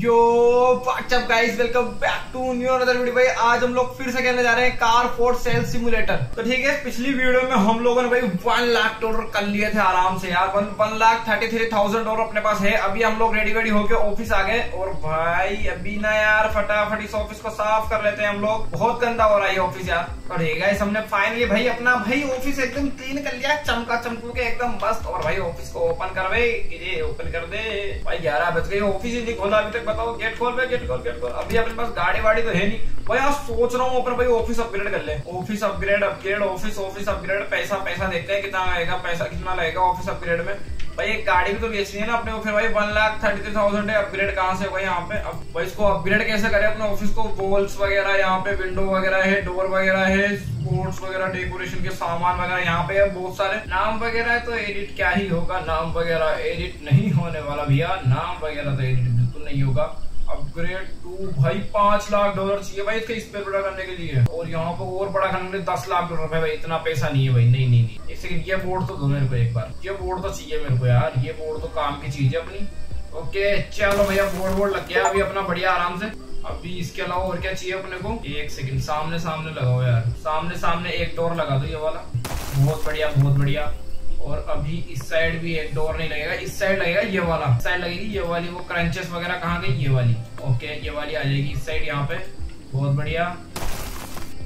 Yo what's up guys welcome back to new another video भाई, आज हम लोग फिर से खेलने जा रहे हैं कार फोर्ट सेल सिमुलेटर तो ठीक है, पिछली वीडियो में हम लोगों ने भाई वन लाख डॉलर कर लिए थे आराम से यार। One one lakh thirty three thousand dollar अपने पास है। अभी हम लोग रेडी वेडी होके ऑफ़िस आ गए और भाई, अभी ना यार, फटाफट इस ऑफ़िस को साफ़ कर लेते हैं हम लोग। बहुत गंदा हो रहा है ऑफ़िस यार। और गाइस हमने फाइनली भाई अपना भाई ऑफ़िस एकदम क्लीन कर लिया। चमका चमकू के एकदम मस्त। और भाई ऑफ़िस को ओपन कर भाई ओपन कर दे। भाई, ग्यारह बज गए। ऑफ़िस ही नहीं खोला अभी तक। बताओ गेट खोल भाई गेट खोल गेट खोल। अभी अपने पास गाड़ी वाड़ी तो है नहीं। भाई, आज सोच रहा हूँ अपना भाई ऑफ़िस अपग्रेड कर ले। Office upgrade upgrade office office upgrade पैसा पैसा देखते हैं कितना आएगा, पैसा कितना लगेगा ऑफ़िस अपग्रेड में। भाई, एक गाड़ी भी तो बेचनी है ना अपने फिर भाई one lakh thirty three thousand है अपग्रेड कहाँ से होगा यहाँ पे? अब भाई, इसको अपग्रेड कैसे करें अपने ऑफ़िस को? वॉल्स वगैरह यहाँ पे विंडो वगैरह है डोर वगैरह है स्पोर्ट्स वगैरह डेकोरेशन के सामान वगैरह यहाँ पे है, बहुत सारे। नाम वगैरह तो एडिट क्या ही होगा, नाम वगैरह एडिट नहीं होने वाला भैया। नाम वगैरह तो एडिट बिल्कुल नहीं होगा। अपग्रेड टू भाई पाँच लाख डॉलर चाहिए भाई इसका स्पेयर बड़ा करने के लिए। और यहाँ पे और बड़ा करने के लिए दस लाख डॉलर भाई, इतना पैसा नहीं है भाई। नहीं नहीं नहीं। एक ये बोर्ड तो दो मेरे को एक बार। ये बोर्ड तो चाहिए मेरे को यार। ये बोर्ड तो काम की चीज़ है अपनी। ओके चलो भैया बोर्ड बोर्ड लग गया। अभी अपना बढ़िया आराम से। अभी इसके अलावा और क्या चाहिए अपने को? एक सेकंड सामने सामने लगाओ यार। सामने सामने एक डोर लगा दो ये वाला। बहुत बढ़िया बहुत बढ़िया। और अभी इस साइड भी एक डोर नहीं लगेगा। इस साइड लगेगा ये वाला। साइड लगेगी ये वाली, वो क्रंचेस वगैरह कहाँ गई? ये वाली। ओके ये वाली आ जाएगी इस साइड यहाँ पे। बहुत बढ़िया।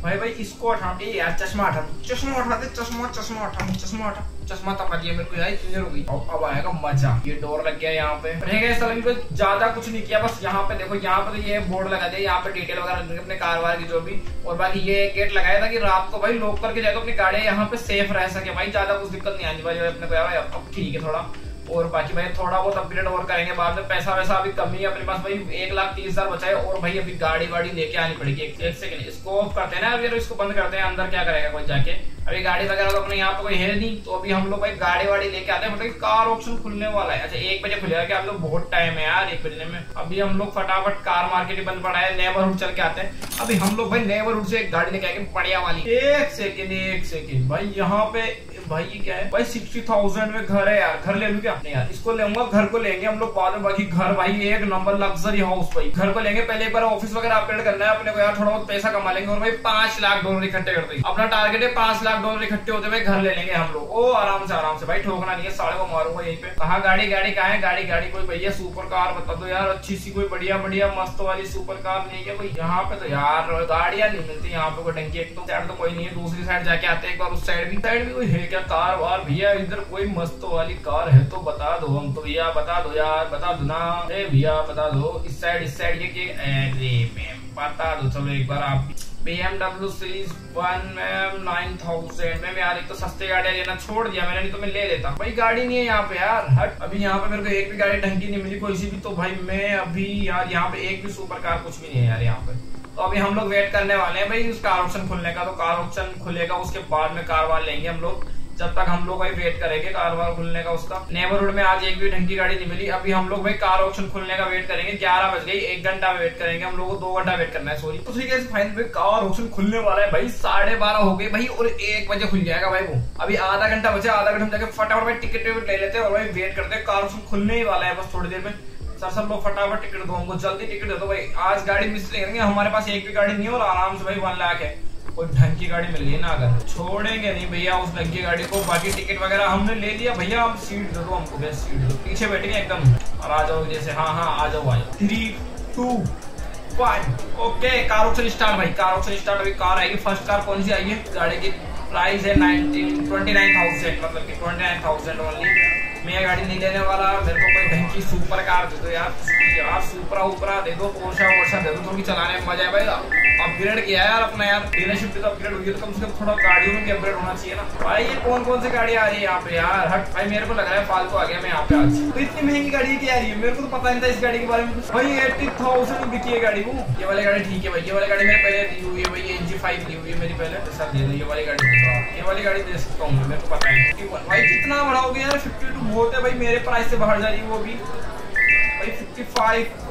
भाई भाई, इसको हटा यार, चश्मा हटा चश्मा दे, चश्मा चश्मा हटा चश्मा हटा चश्मा तपा दिया मेरे को, यार क्लियर हो गई। अब आएगा मज़ा। ये डोर लग गया यहाँ पे। रहेगा इस तरह तो ज़्यादा कुछ नहीं किया, बस यहाँ पे देखो, यहाँ पे तो ये बोर्ड लगा दिया, यहाँ पे डिटेल वगैरह अपने कारवार की जो भी। और बाकी ये गेट लगाया था कि रात को भाई लोग करके जाए तो अपनी गाड़ी यहाँ पे सेफ़ रह सके। भाई, ज़्यादा कुछ दिक्कत नहीं आनी वाली अपने को, यार अब ठीक है थोड़ा। और बाकी भाई थोड़ा बहुत अपग्रेड और करेंगे बाद में। पैसा वैसा अभी कमी है अपने पास भाई एक लाख तीस हज़ार बचा है और भाई अभी गाड़ी वाड़ी लेके आनी पड़ेगी। एक, सेकंड इसको ऑफ़ करते हैं ना अभी इसको बंद करते हैं अंदर क्या करेगा कोई जाके? अभी गाड़ी वगैरह तो अपने यहाँ पे कोई है नहीं तो अभी हम लोग भाई गाड़ी वाड़ी लेके आते हैं मतलब कार ऑप्शन खुलने वाला है। अच्छा एक बजे खुलेगा क्या? अभी तो बहुत टाइम है यार एक बजने में। अभी हम लोग फटाफट कार मार्केट ही बंद पड़ा है नेबरहुड चल के आते हैं। अभी हम लोग भाई नेबरहुड से एक गाड़ी लेके आएँगे बढ़िया वाली। एक सेकेंड एक सेकेंड भाई यहाँ पे भाई क्या है? भाई सिक्सटी थाउज़ेंड में घर है यार घर ले लू क्या? नहीं यार इसको लेंगे, घर को लेंगे हम लोग बाद में, बाकी घर भाई, एक नंबर लग्जरी हाउस भाई। घर को लेंगे, पहले एक बार ऑफ़िस वगैरह अपग्रेड करना है, अपने को यार थोड़ा बहुत पैसा कमा लेंगे और भाई पाँच लाख डॉलर इकट्ठे कर देंगे। अपना टारगेट है पाँच लाख डॉलर इकट्ठे होते हुए घर ले लेंगे हम लोग। ओ, आराम से आराम से। भाई ठोकना नहीं है साढ़े को मारूँगा यहीं पे। कहा गाड़ी गाड़ी कहा है? गाड़ी गाड़ी कोई भैया सुपर कार बता दो यार, अच्छी सी कोई बढ़िया बढ़िया, मस्त वाली सुपर कार नहीं है भाई। यहाँ पे तो यार गाड़ियाँ नहीं मिलती यहाँ पे कोई डंकी, एक तो साइड तो कोई नहीं है, दूसरी साइड जाके आते हैं एक बार उस साइड भी। साइड भी कोई है क्या? कार वार भैया, इधर कोई मस्त वाली कार है तो बता दो, हम तो भैया बता दो यार, बता दो ना। अरे भैया, बता दो, इस साइड इस साइड ये अरे मैम, बता दो, चलो एक बार आप। BMW series one ma'am nine thousand में यार, एक तो सस्ते गाड़ियाँ लेना छोड़ दिया मैंने, नहीं तो मैं ले लेता। भाई, गाड़ी नहीं है यहाँ पे यार, हट। अभी यहाँ पे मेरे को एक भी गाड़ी ढंगी नहीं मिली, कोई सी भी तो भाई, मैं अभी यार यहाँ पे एक भी सुपर कार कुछ भी नहीं है यार यहाँ पे। तो अभी हम लोग वेट करने वाले हैं भाई, उस कार ऑप्शन खुलने का। तो कार ऑप्शन खुलेगा, उसके बाद में कार वाल लेंगे हम लोग। जब तक हम लोग भाई वेट करेंगे कार वार खुलने का उसका। नेबरहुड में आज एक भी ढंग की गाड़ी नहीं मिली। अभी हम लोग भाई कार ऑप्शन खुलने का वेट करेंगे। ग्यारह बज गई, एक घंटा वेट करेंगे। हम लोग को दो घंटा वेट करना है सॉरी तो ठीक है फाइनल भाई कार ऑप्शन खुलने वाला है भाई। साढ़े बारह हो गए भाई और एक बजे खुल जाएगा भाई वो। अभी आधा घंटा बचे, आधा घंटा जाके फटाफट भाई टिकट विकट ले लेते हैं और भाई वेट करते हैं। कार ऑप्शन खुलने ही वाला है बस थोड़ी देर में। सर, सब लोग फटाफट टिकट दो हमको। जल्दी टिकट दे दो भाई। आज गाड़ी मिस नहीं करेंगे। हमारे पास एक भी गाड़ी नहीं है और आराम से भाई वन लाख है। कोई ढंग की गाड़ी मिल गई ना अगर। छोड़ेंगे नहीं भैया, उस ढंग की गाड़ी को। बाकी टिकट वगैरह हमने ले लिया। भैया, आप सीट दे दो हमको बेस्ट सीट दो पीछे बैठेंगे एकदम। और आ जाओ जैसे हाँ हाँ आ जाओ आ जाओ। Three two one okay car option start भाई कार ऑप्शन स्टार्ट अभी कार आएगी फ़र्स्ट कार कौन सी आई है? गाड़ी की। प्राइस है नाइनटीन ट्वेंटी नाइन थाउज़ेंड मतलब की ट्वेंटी नाइन थाउज़ेंड ओनली मैं गाड़ी नहीं लेने वाला मेरे को कोई ढंग की सुपर कार दे दो यार। यार सुपरा उपरा दे दो पोर्शा वोर्शा दे दो थोड़ी चलाने में मज़ा है भाई अपग्रेड किया है यार अपना यार। डीलरशिप तो अपग्रेड हुई है तो कम से कम थोड़ा गाड़ियों में भी अपग्रेड होना चाहिए ना। भाई ये कौन कौन सी गाड़ी आ रही है यहाँ पे यार? हट भाई मेरे को लग रहा है फालतू आ गया मैं यहाँ पे आज। तो इतनी महँगी गाड़ी क्या आ रही है? मेरे को तो पता नहीं था इस गाड़ी के बारे में भाई एट्टी थाउज़ेंड बिकी है गाड़ी को ये वाली गाड़ी ठीक है भाई ये वाली गाड़ी मेरे पहले ली हुई है भाई जी फाइव हुई है मेरी पहले दे दो ये वाली गाड़ी ये वाली गाड़ी दे सकता हूँ मेरे को पता है भाई, कितना बढ़ाओगे यार फिफ्टी टू बहुत है भाई मेरे प्राइस से बाहर जा रही है वो भी। भाई फिफ्टी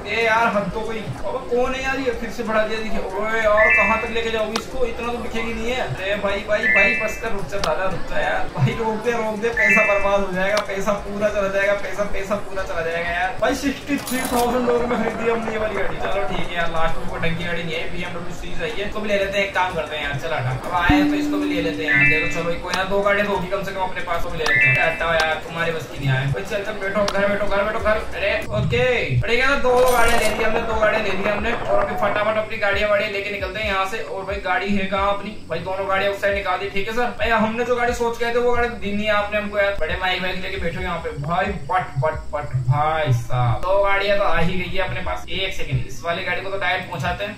ये यार हद तो कोई अब कौन है यार ये? फिर से बढ़ा दिया देखिए। ओए और कहाँ तक लेके जाओगे इसको? इतना तो दिखेगी नहीं है। अरे भाई भाई भाई, बस कर, रुक जा, दादा, रुक जा यार। भाई, रोक दे रोक दे, पैसा बर्बाद हो जाएगा, पैसा पूरा चला जाएगा, पैसा पैसा पूरा चला जाएगा यार। भाई सिक्सटी थ्री थाउज़ेंड लोगों में खरीदी हमने ये वाली गाड़ी। चलो ठीक है यार लास्ट में कोई ढंग की गाड़ी नहीं है बीएमडब्ल्यू सीरीज़ आई है। इसको भी ले लेते हैं, एक काम करते हैं यार, चला अब आए तो इसको भी ले लेते हैं यार। चलो कोई ना, दो गाड़ी होगी कम से कम अपने पास ले लेते हैं। यार, तुम्हारी बस की नहीं आए चल चल, बैठो, घर बैठो घर बैठो, घर। अरे ओके अरे क्या दो गाड़ियाँ ले ली हमने, दो गाड़ियाँ ले ली हमने, और अभी फटाफट अपनी गाड़ियाँ वाड़ियाँ लेके निकलते हैं यहाँ से। और भाई गाड़ी है कहाँ अपनी? भाई दोनों गाड़ियाँ उस साइड निकाल दी, ठीक है सर? भाई, हमने जो गाड़ी सोच गए थे, वो गाड़ी दी नहीं आपने हमको यार बड़े माइक वाइक लेके बैठो यहाँ पे। भाई, बट बट बट, भाई साहब। दो गाड़ियाँ तो आ ही गई है अपने पास। एक सेकंड इस वाली गाड़ी को तो डायरेक्ट पहुंचाते हैं,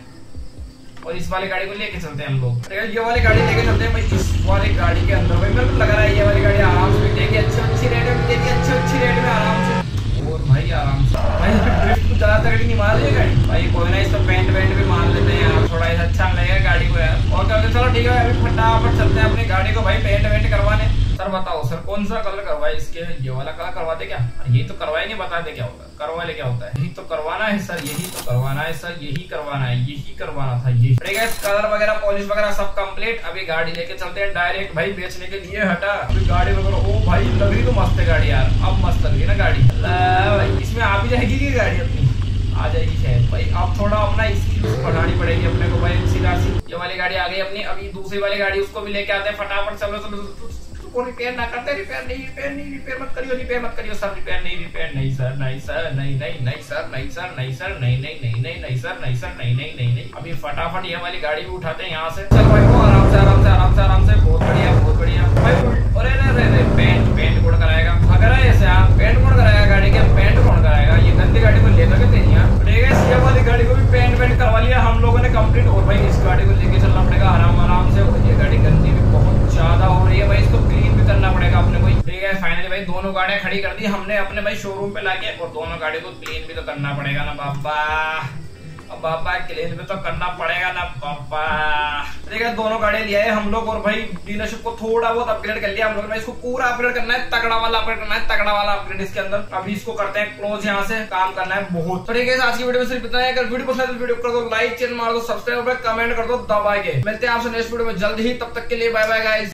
और इस वाली गाड़ी को लेके चलते हैं हम लोग। ये वाली गाड़ी लेके चलते हैं भाई, इस वाली गाड़ी के अंदर। भाई, मेरे को लग रहा है ये वाली गाड़ी आराम से देखिए अच्छी अच्छी रेट में मिलेगी अच्छी अच्छी रेट में आराम से। और भाई, आराम से। भाई कुछ ज़्यादा तगड़ी नहीं मार गाड़ी भाई कोई ना इसको पेंट वेंट भी मार लेते हैं यार थोड़ा ऐसा अच्छा लगेगा गाड़ी को यार और क्या चलो ठीक है अभी फटाफट चलते हैं अपनी गाड़ी को भाई पेंट वेंट करवाने सर बताओ सर कौन सा कलर करवाए इसके ये वाला कलर करवाते क्या ये तो करवाएँगे बता दे क्या होता है करवा ले क्या होता है यही तो करवाना है सर यही तो करवाना है सर यही करवाना है यही करवाना था यही कलर वगैरह पॉलिश वगैरह सब कंप्लीट अभी गाड़ी लेके चलते हैं डायरेक्ट भाई बेचने के लिए हटा अभी गाड़ी वगैरह ओ भाई लग रही तो मस्त है गाड़ी यार अब मस्त लग रही है ना गाड़ी इसमें आ भी जाएगी गाड़ी अपनी आ जाएगी शायद भाई अब थोड़ा अपना स्किल्स बढ़ानी पड़ेगी अपने को भाई, सीधा सी। ये वाली गाड़ी आ गई अपनी, अभी दूसरी वाली गाड़ी उसको भी लेके आते हैं, फटाफट चलो चलो रिपेयर ना करते रिपेयर नहीं रिपेयर नहीं रिपेयर मत करियो रिपेयर मत करियो सर रिपेयर नहीं रिपेयर नहीं सर नहीं सर नहीं नहीं नहीं सर नहीं सर नहीं सर नहीं नहीं नहीं नहीं नहीं सर नहीं सर नहीं नहीं नहीं नहीं। अभी फटाफट ये वाली गाड़ी भी उठाते हैं यहाँ से। चल भाई आराम से आराम से आराम से आराम से। बहुत बढ़िया बहुत बढ़िया। भाई अरे अरे अरे पेंट पेंट कौन कराएगा। अगर ऐसे आप पेंट कौन कराएगा गाड़ी के पेंट कौन कराएगा ये गंदी गाड़ी को लेकर के तेरी यहाँ ये वाली गाड़ी को भी पेंट वेंट करवा लिया हम लोगों ने कंप्लीट और भाई इस गाड़ी को लेके चलना पड़ेगा आराम आराम से ये गाड़ी गंदी भी बहुत ज़्यादा हो रही है भाई इसको क्लीन भी करना पड़ेगा अपने को ठीक है फाइनली भाई, दोनों गाड़ियाँ खड़ी कर दी हमने अपने भाई शोरूम पे लाके। और दोनों गाड़ी को क्लीन भी तो करना पड़ेगा ना, बाबा। अब बाबा क्लीन भी तो करना पड़ेगा ना ठीक है दोनों गाड़ी लिया है हम लोग और भाई डीलरशिप को थोड़ा बहुत अपग्रेड कर लिया हम लोग इसको पूरा अपग्रेड करना है, तगड़ा वाला अपग्रेड करना है, तगड़ा वाला अपग्रेड इसके अंदर। अभी इसको करते हैं क्लोज यहाँ से, काम करना है बहुत। तो ठीक है, आज की वीडियो में सिर्फ़ इतना है। अगर वीडियो पसंद है तो वीडियो कर दो लाइक, चैनल मार दो सब्सक्राइब कमेंट कर दो दबा के। मिलते हैं आपसे नेक्स्ट वीडियो में जल्द ही। तब तक के लिए बाय बाय गाइस